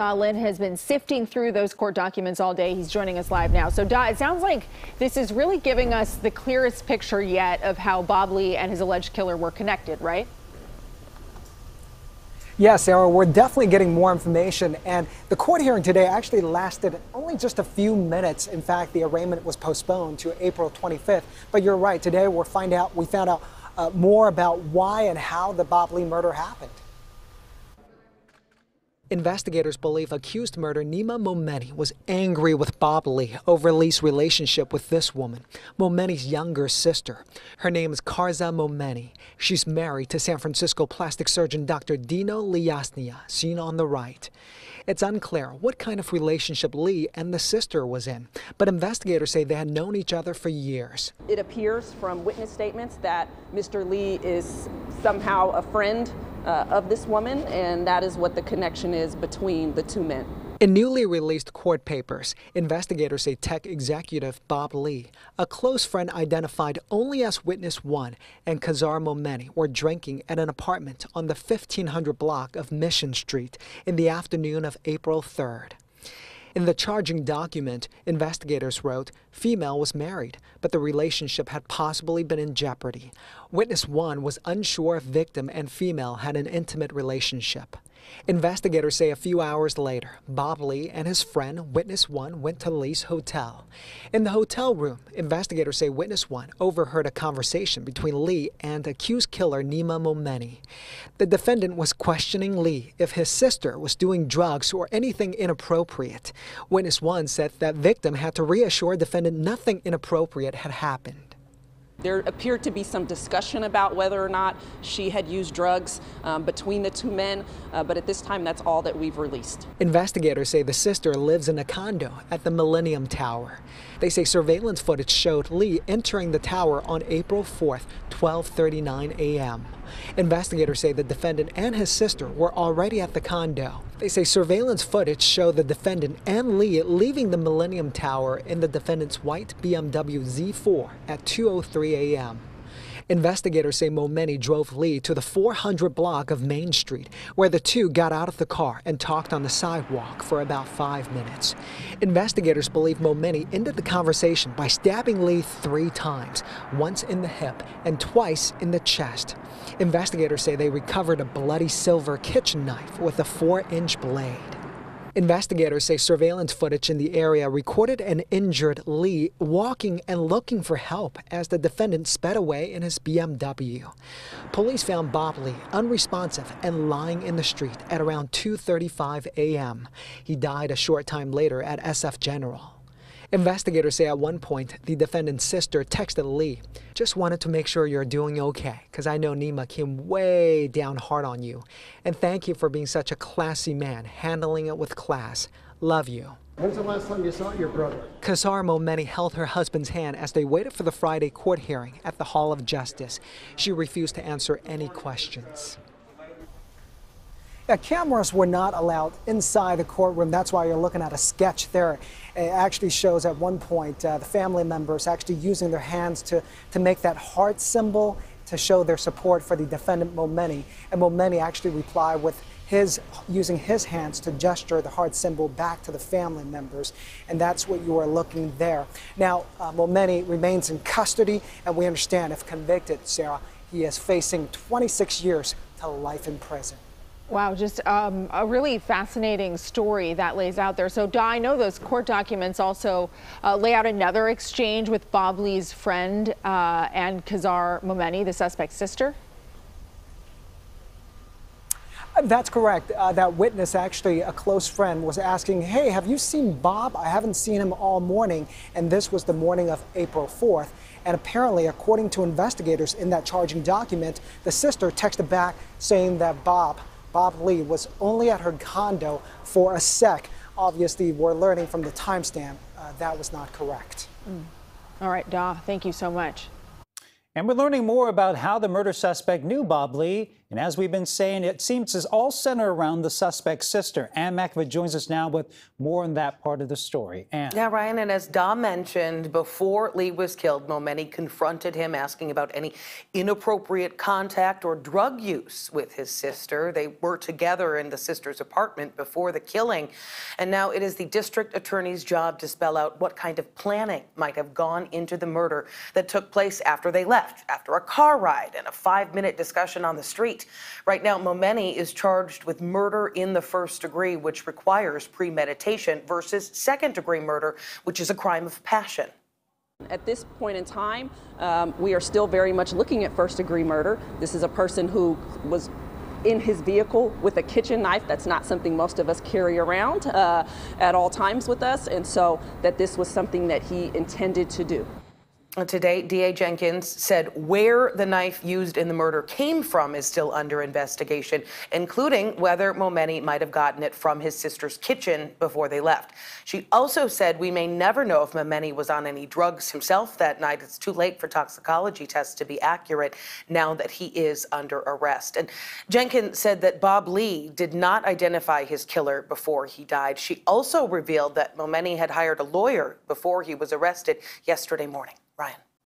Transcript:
Lin has been sifting through those court documents all day. He's joining us live now. So, Da, it sounds like this is really giving us the clearest picture yet of how Bob Lee and his alleged killer were connected, right? Yes, Sarah, we're definitely getting more information. And the court hearing today actually lasted only just a few minutes. In fact, the arraignment was postponed to April 25th. But you're right. Today, we'll find out. We found out uh, more about why and how the Bob Lee murder happened. Investigators believe accused murderer Nima Momeni was angry with Bob Lee over Lee's relationship with this woman, Momeni's younger sister. Her name is Khazar Momeni. She's married to San Francisco plastic surgeon Dr. Dino Elyassnia, seen on the right. It's unclear what kind of relationship Lee and the sister was in, but investigators say they had known each other for years. It appears from witness statements that Mr. Lee is somehow a friend uh, of this woman, and that is what the connection is between the two men. In newly released court papers, investigators say tech executive Bob Lee, a close friend identified only as witness one, and Khazar Momeni were drinking at an apartment on the 1500 block of Mission Street in the afternoon of April 3rd. In the charging document, investigators wrote female was married, but the relationship had possibly been in jeopardy. Witness 1 was unsure if victim and female had an intimate relationship. Investigators say a few hours later, Bob Lee and his friend, Witness 1, went to Lee's hotel. In the hotel room, investigators say Witness 1 overheard a conversation between Lee and accused killer Nima Momeni. The defendant was questioning Lee if his sister was doing drugs or anything inappropriate. Witness 1 said that victim had to reassure defendant nothing inappropriate had happened. There appeared to be some discussion about whether or not she had used drugs um, between the two men, uh, but at this time, that's all that we've released. Investigators say the sister lives in a condo at the Millennium Tower. They say surveillance footage showed Lee entering the tower on April 4th, 12:39 a.m. Investigators say the defendant and his sister were already at the condo. They say surveillance footage showed the defendant and Lee leaving the Millennium Tower in the defendant's white BMW Z4 at 2:03 a.m. Investigators say Momeni drove Lee to the 400 block of Main Street, where the two got out of the car and talked on the sidewalk for about five minutes. Investigators believe Momeni ended the conversation by stabbing Lee three times, once in the hip and twice in the chest. Investigators say they recovered a bloody silver kitchen knife with a four inch blade. Investigators say surveillance footage in the area recorded an injured Lee walking and looking for help as the defendant sped away in his BMW. Police found Bob Lee unresponsive and lying in the street at around 2:35 a.m. He died a short time later at SF General. Investigators say at one point the defendant's sister texted Lee, just wanted to make sure you're doing okay, because I know Nima came way down hard on you. And thank you for being such a classy man, handling it with class. Love you. When's the last time you saw your brother? Khazar Momeni held her husband's hand as they waited for the Friday court hearing at the Hall of Justice. She refused to answer any questions. Yeah, cameras were not allowed inside the courtroom. That's why you're looking at a sketch there. It actually shows at one point uh, the family members actually using their hands to, to make that heart symbol to show their support for the defendant Momeni. And Momeni actually replied with his using his hands to gesture the heart symbol back to the family members. And that's what you are looking there. Now, uh, Momeni remains in custody, and we understand if convicted, Sarah, he is facing 26 years to life in prison. Wow, just um, a really fascinating story that lays out there. So, Da, I know those court documents also uh, lay out another exchange with Bob Lee's friend uh, and Khazar Momeni, the suspect's sister. That's correct. Uh, that witness, actually, a close friend, was asking, Hey, have you seen Bob? I haven't seen him all morning. And this was the morning of April 4th. And apparently, according to investigators in that charging document, the sister texted back saying that Bob Bob Lee was only at her condo for a sec. Obviously, we're learning from the timestamp uh, that was not correct. Mm. All right, Da, thank you so much. And we're learning more about how the murder suspect knew Bob Lee And as we've been saying, it seems it's all centered around the suspect's sister. Anne Makovec joins us now with more on that part of the story. Ann. Yeah, Ryan, and as Dom mentioned, before Lee was killed, Momeni confronted him asking about any inappropriate contact or drug use with his sister. They were together in the sister's apartment before the killing. And now it is the district attorney's job to spell out what kind of planning might have gone into the murder that took place after they left, after a car ride and a five minute discussion on the street. Right now, Momeni is charged with murder in the first degree, which requires premeditation, versus second degree murder, which is a crime of passion. At this point in time, um, we are still very much looking at first degree murder. This is a person who was in his vehicle with a kitchen knife. That's not something most of us carry around uh, at all times with us, and so that this was something that he intended to do. Today, DA Jenkins said where the knife used in the murder came from is still under investigation, including whether Momeni might have gotten it from his sister's kitchen before they left. She also said we may never know if Momeni was on any drugs himself that night. It's too late for toxicology tests to be accurate now that he is under arrest. And Jenkins said that Bob Lee did not identify his killer before he died. She also revealed that Momeni had hired a lawyer before he was arrested yesterday morning. Ryan.